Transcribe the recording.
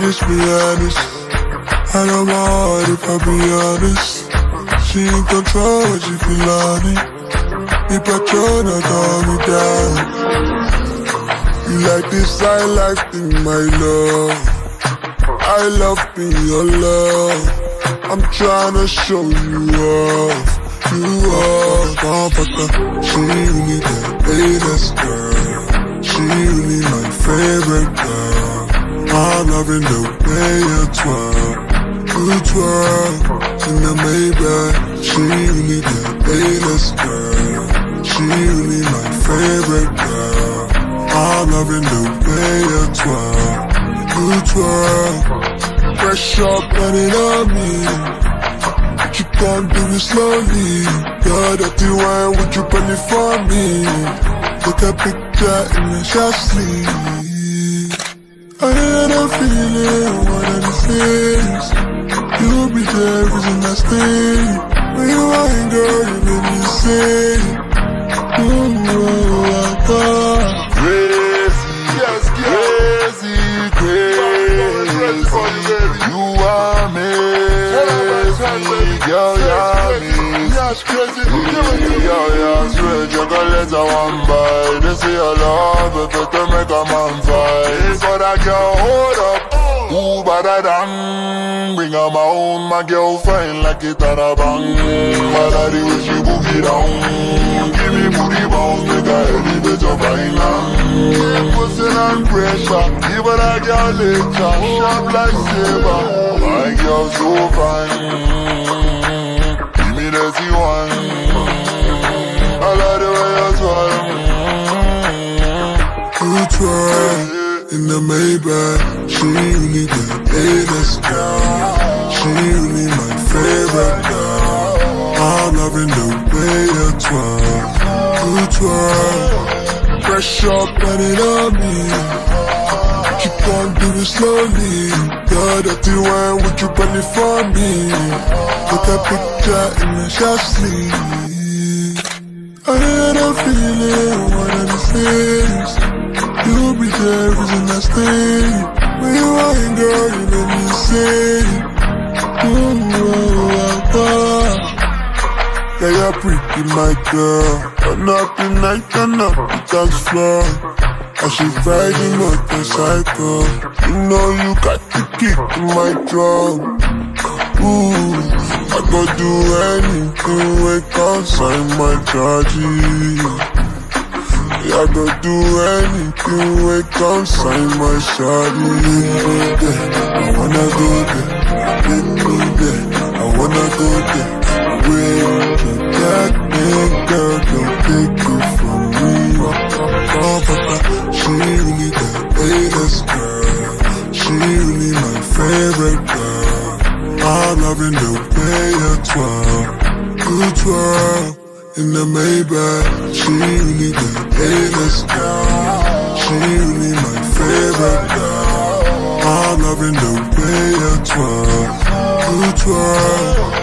us be honest. I don't mind if I be honest. She in control she feel on it. Me patron, I calm me down. You like this, I like in my love. I love being your love. I'm tryna show you off. You off, motherfucker. She really the latest girl. Twirl in the Maybach. She really the latest girl. She really my favorite girl. I'm loving the way you twirl. You twirl. Fresh up, running on me. You can't do it slowly. You're dirty wine, would you burn it for me? Take a picture in the shot sleeve. I had a feeling, one of these days You'll be the reason I stay When you ain't girl, you make me say Ooh, I thought Crazy, Yes, crazy, crazy. You are amazing, girl, you're crazy Yo, yo, sweet chocolate, I want buy. They say I love it, but to make a man fight. But I can't hold up. Ooh, than Bring on my own, my girl fine like a bang My daddy wish you boogie down Give me booty bounce, make a elevate your fine line Keep pushing and pressure Give her that girl later Sharp like saber My girl so fine Give me the T1 I love the way you swallow You try in the Maybach Really the latest girl. Really my favorite girl. I'm loving the way you twirl. You twirl. Fresh up, running on me. But you can't do it slowly You're dirty wine, would you burn it for me? Take a picture in the shot sleeve. I had a feeling one of these days You'll be the reason I stay Yeah, you're pretty, my girl. Turn up the night, turn up the dance floor. I should ride the motorcycle You know you got the kick my drum. Ooh, I go do anything when consign my charges I go do anything when consign my shawty Leave me there, I wanna go there me I'm loving the way you twirl. You twirl in the Maybach. She really the latest girl. She really my favorite girl. I'm loving the way you twirl. You twirl